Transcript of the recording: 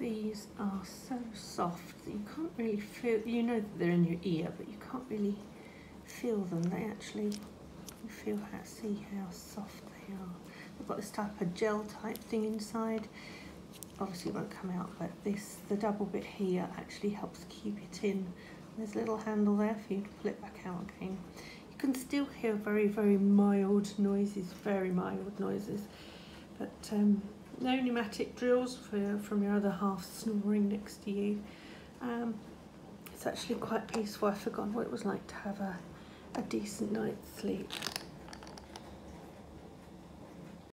These are so soft that you can't really feel, you know that they're in your ear, but you can't really feel them. They actually, you feel how, see how soft they are. They've got this type of gel type thing inside. Obviously it won't come out, but this, the double bit here actually helps keep it in. There's a little handle there for you to pull it back out again. You can still hear very, very mild noises, very mild noises. But um, no pneumatic drills for, from your other half snoring next to you. Um, it's actually quite peaceful. I've forgotten what it was like to have a, a decent night's sleep.